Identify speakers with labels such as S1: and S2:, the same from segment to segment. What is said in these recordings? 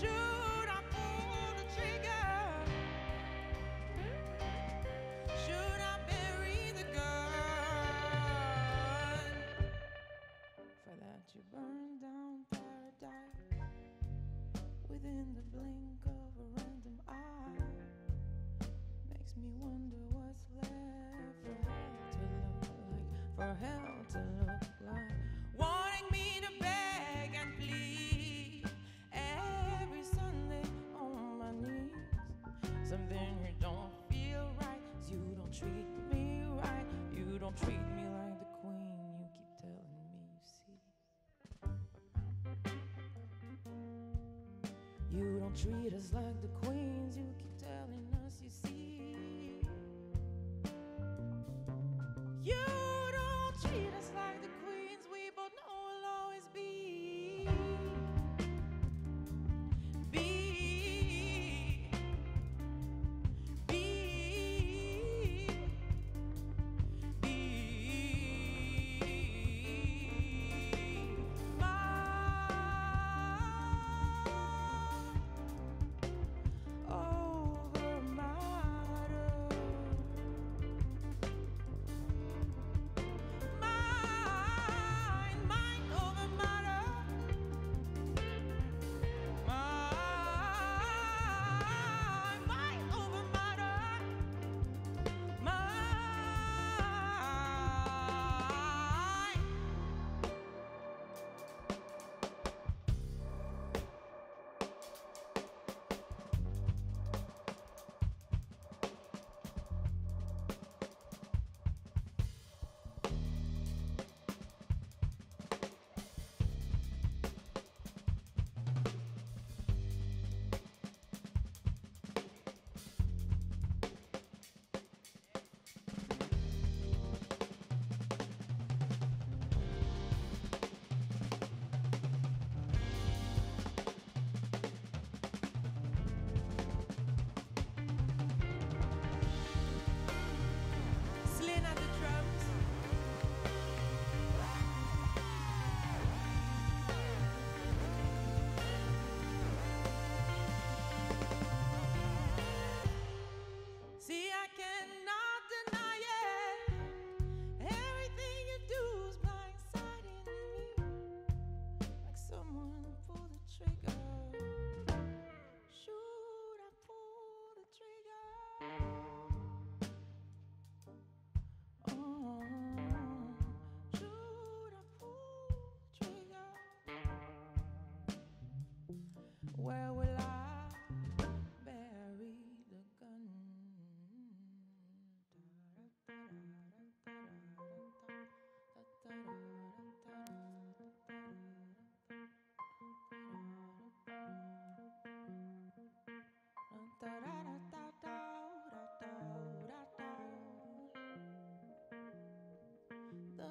S1: sure. You don't treat us like the queens you keep telling us you see.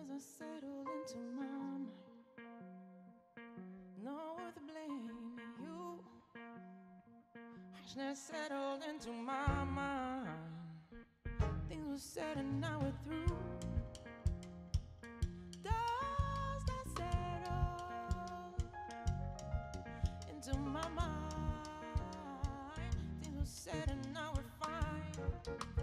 S1: as I settle into my mind. No worth blaming you. Harshness settled into my mind. Things were said and now we're through. Dust that settled into my mind. Things were said and now we're fine.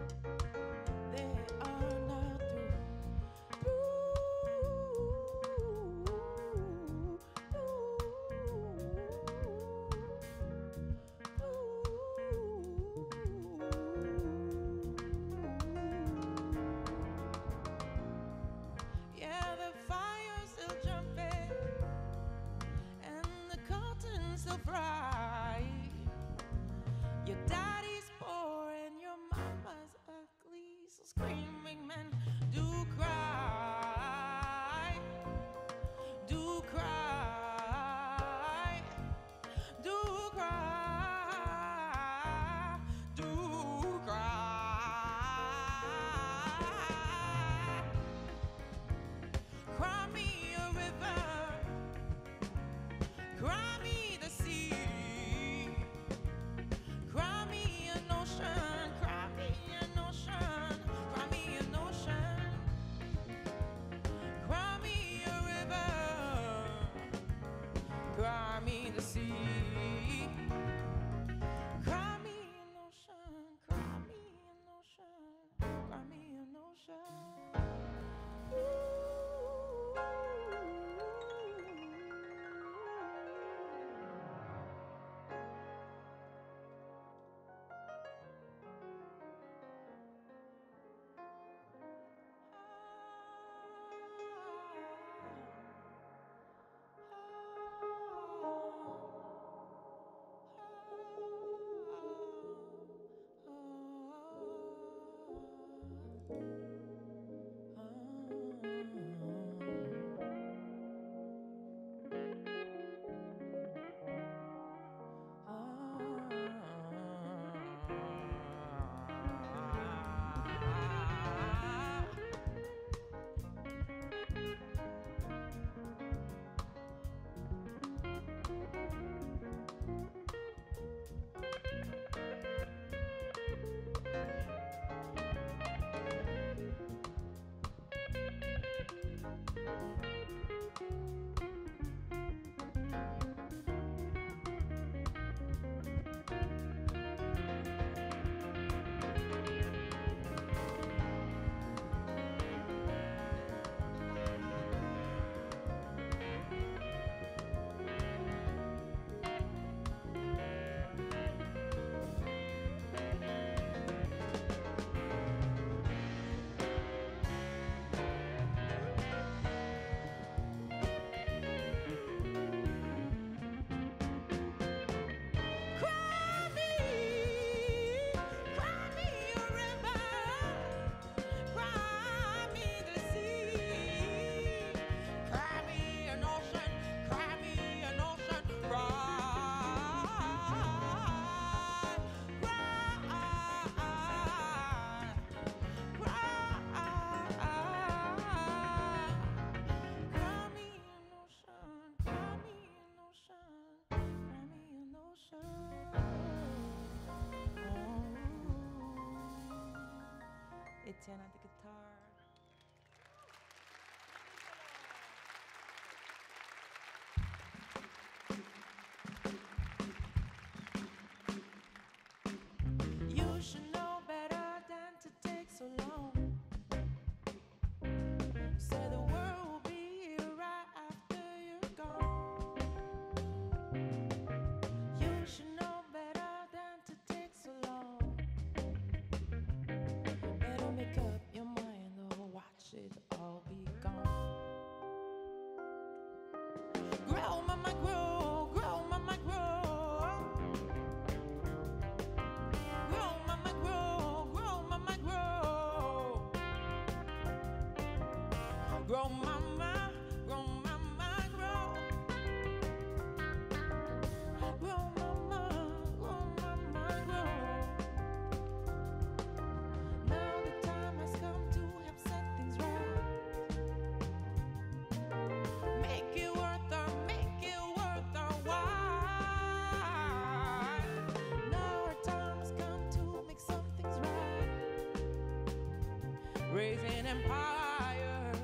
S1: Empires,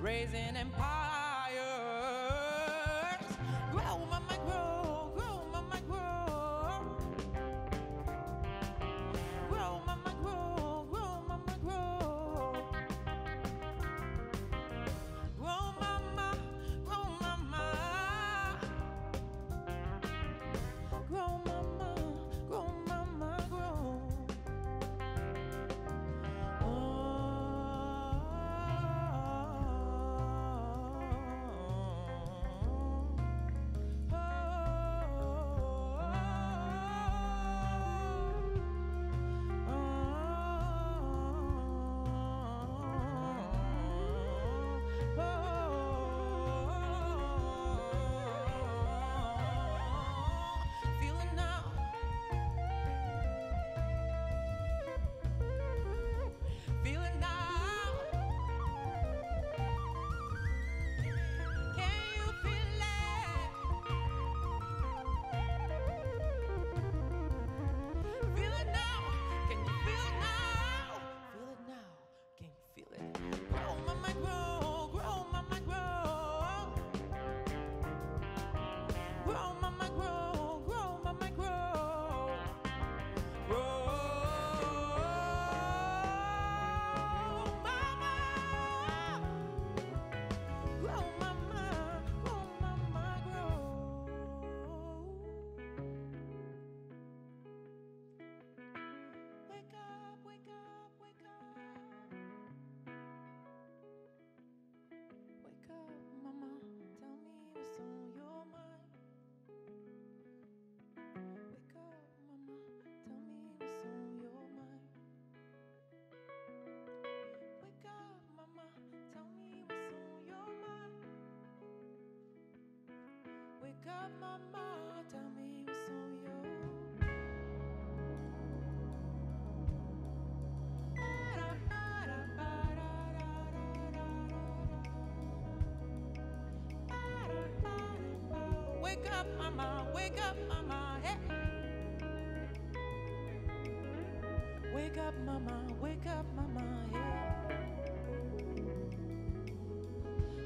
S1: raising empires.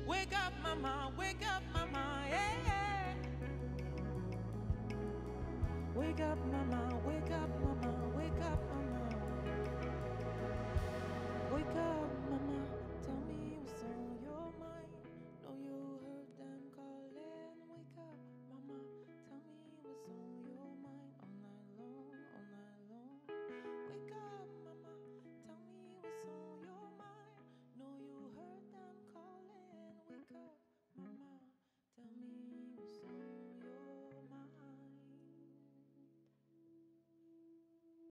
S1: Wake up, mama, wake up, mama, hey. Wake up, mama, wake up, mama, wake up, mama. Wake up.